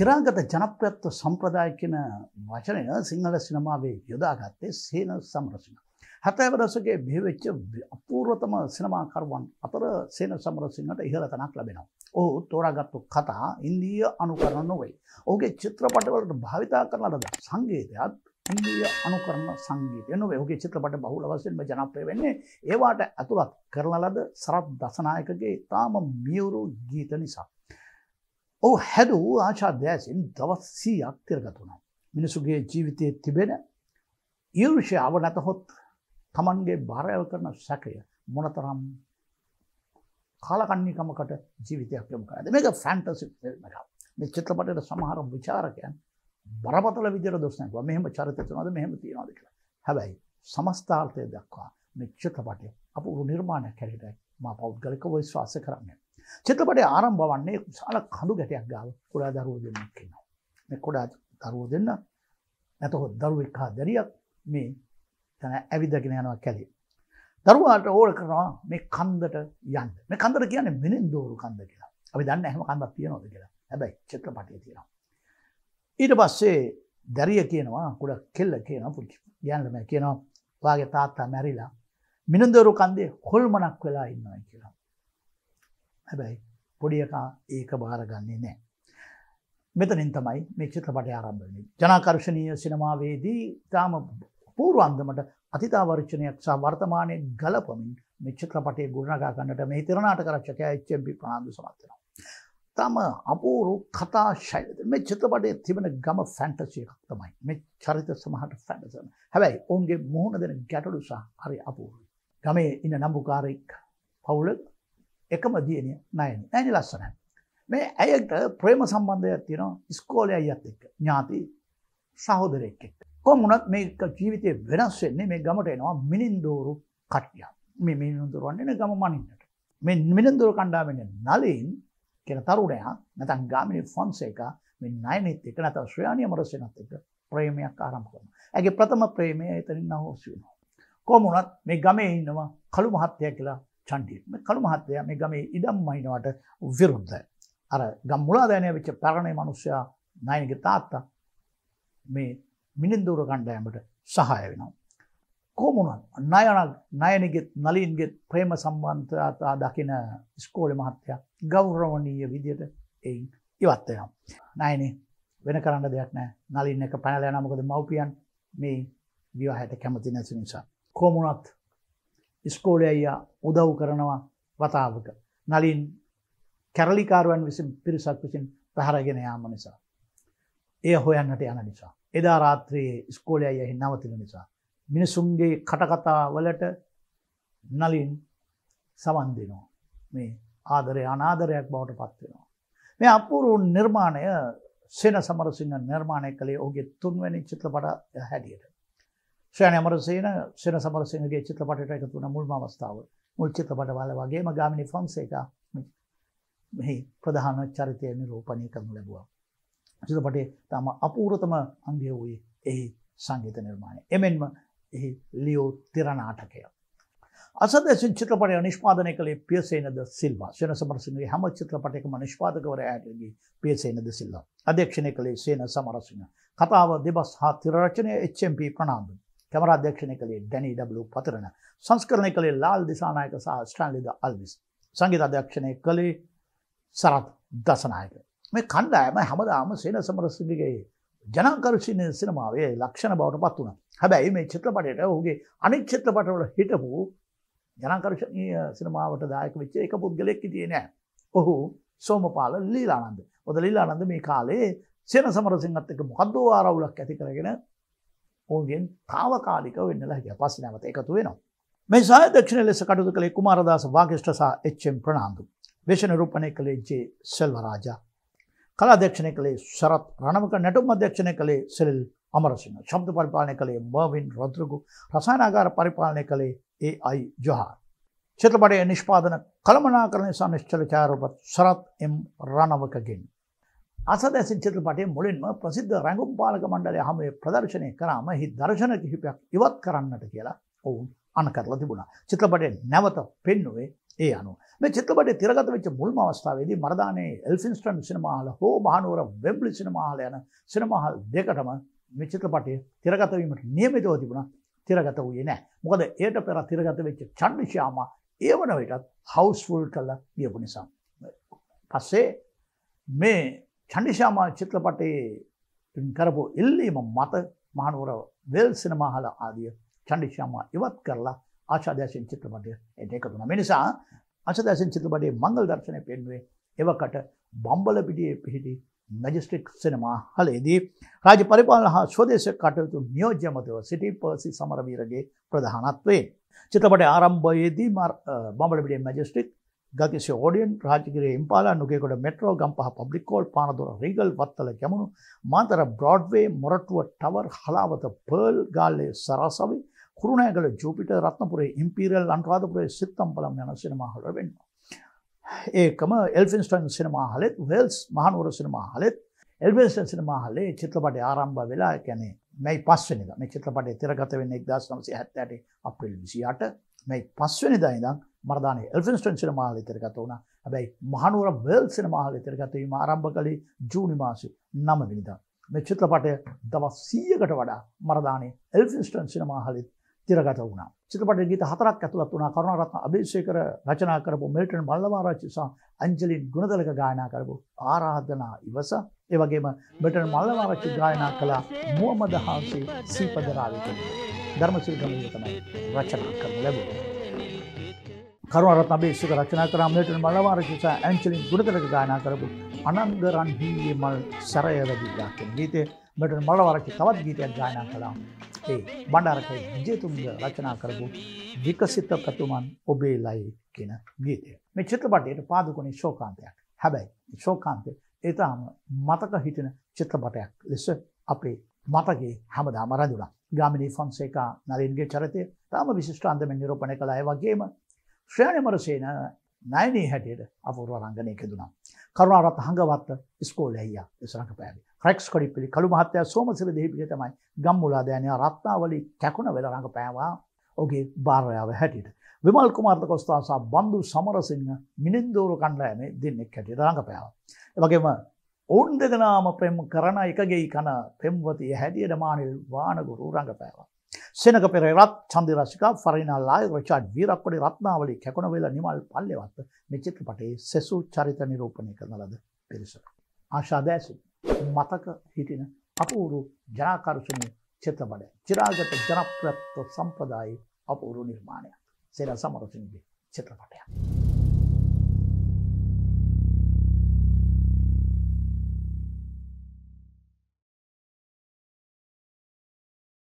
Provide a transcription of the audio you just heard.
චිරාගත ජනප්‍රත්ව සම්ප්‍රදාය කියන වචනය සිංහල සිනමාවේ යොදාගත්තේ සේන සමරසිංහ. හැතෑව දසගේ බිහිවෙච්ච අපූර්වතම සිනමාකරුවන් අතර සේන සමරසිංහට ඉහළ තනක් ලැබෙනවා. ඔහු තෝරාගත්තු කතා ඉන්දීය අනුකරණ නොවෙයි. ඔහුගේ චිත්‍රපටවලට භාවිතා කරන ලද සංගීතයත් ඉන්දීය අනුකරණ සංගීතය නොවේ. ඔහුගේ චිත්‍රපට බහුල වශයෙන්ම ජනප්‍රිය වෙන්නේ ඒවාට ඇතුළත් කරන ලද සරත් දසනායකගේ තාම මියුරු ගීත නිසා. ඔහු හැදූ ආචාර්දෑසින් දවස් සීයක් තිරගත වුණා. මිනිසුගේ ජීවිතයේ තිබෙන ඊර්ෂාව නැතහොත් තමන්ගේ භාරයව කරන සැකය මොනතරම් කාලකන්නිකමකට ජීවිතයක් යොමු කරද මේක ෆැන්ටසි ෆිල්ම් එකක් මේ චිත්‍රපටයට සමහර විචාරකයන් බරපතල විදිහට දොස් නැගුවා මෙහෙම චරිත තුනද මෙහෙම තියනවාද කියලා. හැබැයි සමස්තාර්ථය දක්වා මේ චිත්‍රපටය අපූර්ව නිර්මාණයක් හැටියට මා පෞද්ගලිකව විශ්වාස කරන්නේ. චිත්‍රපටය ආරම්භ වන්නේ විශාල කඳු ගැටයක් ගාව කුඩා දරුවෝ දෙන්නෙක් ඉන්නවා. මේ කුඩා දරුවෝ දෙන්න නැතහොත් දරුවෙක් හා දැරියක් මේ තන ඇවිදගෙන යනවා කැලේ. දරුවාට ඕල කරනවා මේ කන්දට යන්න. මේ කන්දට කියන්නේ මිනින්දෝරු කන්ද කියලා. අපි දන්නේ හැම කන්දක් තියනවද කියලා. හැබැයි චිත්‍රපටයේ තියෙනවා. ඊට පස්සේ දැරිය කියනවා කුඩ කෙල්ල කියනවා පුංචි ගෑනු ළමයා කියනවා වාගේ තාත්තා මැරිලා මිනින්දෝරු කන්දේ හොල්මනක් වෙලා ඉන්නවා කියලා. හැබැයි පොඩි එකා ඒක බාරගන්නේ නැහැ. මෙතනින් තමයි මේ චිත්‍රපටය ආරම්භ වෙන්නේ. ජනාකර්ෂණීය සිනමාවේදී තාම පූර්ව අන්දමට අතිතාවර්චනයක් සහ වර්තමානයේ ගලපමින් මේ චිත්‍රපටයේ ගොඩනගා ගන්නට මේ තිරනාට කරච්චකයා HMB ප්‍රනාන්දු සමත් වෙනවා. තම අපූරු කතා ශෛලිද මේ චිත්‍රපටයේ තිබෙන ගම ෆැන්ටසි එකක් තමයි. මේ චරිත සමහරට ෆැන්ටසි. හැබැයි ඔවුන්ගේ මුහුණ දෙන ගැටලු සහ හරි අපූරුයි. ගමේ ඉන්න නම්බුකාරෙක් පවුල එකම දියණිය නයනි. නයනි ලස්සනයි. මේ ඇයට ප්‍රේම සම්බන්ධයක් තියෙනවා ඉස්කෝලේ අයියත් එක්ක. ඥාති සහෝදරයෙක් එක්ක. කොමුණත් මේ ජීවිතය වෙනස් වෙන්නේ මේ ගමට එනවා මිනින්දෝරු කට්ටිය. මේ මිනින්දුරු වන්නේ ගම මනින්නට. මේ මිනින්දුරු කණ්ඩායමෙන් නලින් කියන තරුණයා නැත්නම් ගාමිණී ෆොන්සේකා මේ නයනිත් එක්ක නැත්නම් ශ්‍රේයානි අමරසේනත් එක්ක ප්‍රේමයක් ආරම්භ කරනවා. ඇගේ ප්‍රථම ප්‍රේමය එතනින් අහෝසි වෙනවා. කොමුණත් මේ ගමේ ඉන්නවා කළු මහත්තයා කියලා චණ්ඩිය. මේ කළු මහත්තයා මේ ගමේ ඉඩම් මහිනවට විරුද්ධයි. අර ගම් මුලාදෑනිය වෙච්ච පැරණි මිනිස්සයා නයනිගේ තාත්තා මේ මිනින්දූර කණ්ඩායමට සහාය වෙනවා. කොමුණත් නයන නයනගෙත් නලින්ගෙත් ප්‍රේම සම්බන්ධතා දකින ස්කෝල මහත්තයා ගෞරවනීය විදියට එයින් ඉවත් වෙනවා. නයනේ වෙන කරන්න දෙයක් නෑ නලින් එක පැනල යනවා මොකද මව්පියන් මේ විවාහයට කැමති නැති නිසා. කොමුණත් ඉස්කෝලේ අයියා උදව් කරනවා වතාවක. නලින් කැරලිකාරුවන් විසින් පිරිසක් විසින් පැහැරගෙන යාම නිසා. එය හොයන්නට යන නිසා. එදා රාත්‍රයේ ස්කෝලය අයෙහි නවතින නිසා. මිනිසුන්ගේ කටකතා වලට නලින් සවන් දෙනවා. මේ ආදරය අනාදරයක් බවට පත්වෙනවා. මේ අපූරු නිර්මාණය සෙන සමරසිංහ නිර්මාණය කළේ ඔහුගේ තුන්වැනි චිත්‍රපට හැටියට. ශ්‍රයන අමරසේන සෙන සමරසිංහගේ චිත්‍රපටයට එකතු වන මුල්ම අවස්ථාව මුල් චිත්‍රපට වල වගේම ගාමිණි ෆොන්සේක මෙහි ප්‍රධාන චරිතය නිරූපණය කරනු ලැබුවා. චිත්‍රපටයේ තම අපූර්වතම අංගය වූයේ එහි සංගීත නිර්මාණය. එමෙන්ම එහි ලියෝ තිරනාටකය. අසදසින් චිත්‍රපටය නිෂ්පාදනය කළේ පියසේනද සිල්වා සෙන සමරසිංහගේ හැම චිත්‍රපටයකම නිෂ්පාදකවර ඇයටගේ පියසේනද සිල්වා. අධ්‍යක්ෂණය කළේ සේන සමරසිංහ. කතාව දෙබස් හා තිරරචනය HMP ප්‍රනාාන්දු. කැමර අධ්‍යක්ෂණය කළේ ඩැනි ඩබලු පතරන. සංස්කරණය කළේ ලාල් දිසානායක සහ ස්ටන්ලිද අල්විස්. සංගීත අධ්‍යක්ෂණය කළේ සරත් දසනායක. මේ කණ්ඩායම හැමදාම සේන සමරසිංහගේ ජනකර්ශණය සිනමාවේ ලක්ෂණ බවට පත් වුණ. හැබැයි මේ චිත්‍රපටයට ඔහුගේ අනික් චිත්‍රපටවල හිටපු ජනකර්ශණීය සිනමාවට දායක වෙච්ච එක පුද්ගලෙක් හිටියේ නෑ. ඔහු සෝමපාල ලීලානන්ද. ඔද ලීලානන්ද මේ කාලේ සේන සමරසිංහත් එක්ක මොකද්ද ආරවුලක් ඇති කරගෙන ඔහුගෙන් తాවකාලික වෙන්නලා හිටියා. පස්සේ නැවත එකතු වෙනවා. මේ සහය දක්ෂිණ ලෙස කටයුතු කළේ කුමාරදාස වාගේෂ්ඨ සහ එච්.එම්. ප්‍රනාන්දු. වේශ නිරූපණය කළේ ජේ සෙල්වරාජා. කලාධ්‍යක්ෂණය කළේ සරත් රණමක නැටුම් අධ්‍යක්ෂණය කළේ සෙල් අමරසිංහ. ශබ්ද පරිපාලනය කළේ මර්වින් රොද්රිගු. රසායනාගාර පරිපාලනය කළේ ඒ අයි ජොහාර්. චිත්‍රපටයේ නිෂ්පාදන කළමනාකරණය සහ නිශ්චල ඡායාරූපත් සරත් එම් රණවකගෙන්. අසදැසින් චිත්‍රපටයේ මුලින්ම ප්‍රසිද්ධ රැඟුම් පාලක මණ්ඩලය හමුවේ ප්‍රදර්ශනය කරාම හි දර්ශන කිහිපයක් ඉවත් කරන්නට කියලා ඔවුන් අන කරලා තිබුණා. චිත්‍රපටයේ නැවත පෙන්නුවේ ඒ අනුව. මේ චිත්‍රපටයේ තිරගත වෙච්ච මුල්ම අවස්ථාවේදී මරදානේ එල්ෆින්ස්ටන් සිනමාහල හෝ මහනුවර වෙම්බ්ලි සිනමාහල යන සිනමාහල් දෙකටම මේ චිත්‍රපටය තිරගත වීමට නියමිතව තිබුණා තිරගත වූයේ නැහැ. මොකද ඒට පෙර තිරගත වෙච්ච චන්ඩිෂාමා ඒ වන විටත් හවුස්ෆුල් කළා ගියපු නිසා. පස්සේ මේ චන්ඩිෂාමා චිත්‍රපටයේ කරපු ඉල්ලීම මත මහනුවර වෙල් සිනමාහල ආදිය චන්ඩිෂාමා ඉවත් කරලා ආශාදෑසින් චිත්‍රපටය එට එකතුන. මිනිසා අශදෑසින් චිත්‍රපටයේ මංගල් දර්ශනය පෙන්වේ එවකට බම්බල පිටියේ පිහිටි මැජිස්ට්‍රික් සිනමා හලේදී රාජ පරිපාලන හා ස්වදේශ කටයුතු නියෝජ්‍යමතව සිටි පර්සි සමරවීරගේ ප්‍රධානත්වේ. චිත්‍රපට ආරම්භයේදී බම්බලපිටිය මැජිස්ට්‍රික් ගතිසි ඕඩියන් රාජකිරේ Impala Nugegoda Metro Gampaha පබ්ලිකෝල් Panadura Regal Wattala Kemunu Matara Broadway Moratuwa Tower Halawatha Pearl ගාල්ලේ Sarasavi Kurunegala ජූපිට රත්නපුරේ ඉම්පීරල් අන්රාධපුරේ සිත්තම්පලම් යන සිනමාහල වෙන්න. ඒකම එල්ෆින්ස්ටන් සිනමා හලෙත් වෙල්ස් මහනුවර සිනමා හලෙත් එල්වේස්ටන් සිනමා හලේ චිත්‍රපටය ආරම්භ වෙලා කැනේ මැයි පස්වනිද මේ චිත්‍රපටය තිරගත වෙන්න එක්දස් නමසි හැත්තට අප්‍රිල් විසියාට මැයි පස්වනි දයිදම් මර්ධානය එල්ෆින්ස්ටන් සිනමාල තිරගත වුණ හැබැයි මහනුවර වෙල් සිනමාල තිරගතවීම ආරම්භ කළේ ජූනිමාසි නම විනිදා මේ චිත්‍රපටය දවස් සීයකට වඩා මරදානේ එල්ෆින්ස්ටන් සිනමාහලිත් තිරගත වුණා. චිත්‍රපට ගීත හතරක් ඇතුළත් වුණා කරුණාරත්න අභිෂේකර රචනා කරපු මෙල්ටන් මල්ලමාරච්චි සහ අංජලින් ගුණදලක ගායනා කරපු ආරාධනා ඉවස ඒ වගේම මෙල්ටන් මල්ලමාරච්චි ගායනා කළ මුවමද හාන්සේ සීපදරාවික ධර්මසිරි ගමනේ තමයි රචනා කරන ලැබුණේ. කරුණාරත්න අභිෂේක රචනා කරා මෙල්ටන් මල්ලමාරච්චි සහ අංජලින් ගුණදලක ගායනා කරපු අනංගරන් හීයේ මල් සරය වැඩිලා කියන ගීතේ මෙල්ටන් මල්ලමාරච්චි තවත් ගීතයක් ගායනා කළා. ඒ බණ්ඩාරකයි විජේතුන්ග රචනා කරපු විකසිත පැතුමන් ඔබේ ලයි කියන ගීතය. මේ චිත්‍රපටයට පාදුකුණේ ශෝකාන්තයක්. හැබැයි ශෝකාන්තය ඒතාම මතක හිටින චිත්‍රපටයක් ලෙස අපේ මතගේ හැමදාම රැඳුණා. ගාමිණී ෆොන්සේකා නලින්ගේ චරිතය තාම විශිෂ්ට අන්දමෙන් නිරූපණය කළ අය වගේම ශ්‍රේණි මරසේන නයනී හැටියට අපූර්ව රංගනයක දුනා. කරුණාරත් හඟවත්ත ඉස්කෝලේ අයියා ඉස්සරහට පෑවේ. රැක්ස් කොඩිපිලි කළු මහත්තයා සෝමසිර දෙහිපිටිය තමයි ගම්මුලා දෑනයා රත්නාවලි කැකුණ වෙල රඟපෑවා ඔහුගේ භාර්යාව හැටියට. විමල් කුමාර්ත කොස්තා සහ බන්දු සමරසිංහ මිනින්දෝරු කණ්ඩායමේ දෙන්නෙක් හැටියට රඟපෑවා. ඒ වගේම ඔවුන් දෙදෙනාම ප්‍රේම කරන එකගේ කන පෙම්වතිය හැටියට මානිල් වානගුරු රඟපෑවා. සෙනක පෙරේරත් චන්දිරසිකා ෆරිනාල්ලායි රචාඩ් වීරක්කොඩි රත්නාවලි කැකුණ වෙල නිමල් පල්ලෙවත්ත මේ චිත්‍රපටයේ සෙසු චරිත නිරූපණය කරන ලද පිරිස. ආශා දෑසින් මතක හිටින අපූරු ජනාකර්ශණය චිත්‍රපට චිරාගත ජනප්‍රත්ව සම්ප්‍රදායි අපූරු නිර්මාණයක් සෙන සමරසින්ගේ චිත්‍රපටයක්.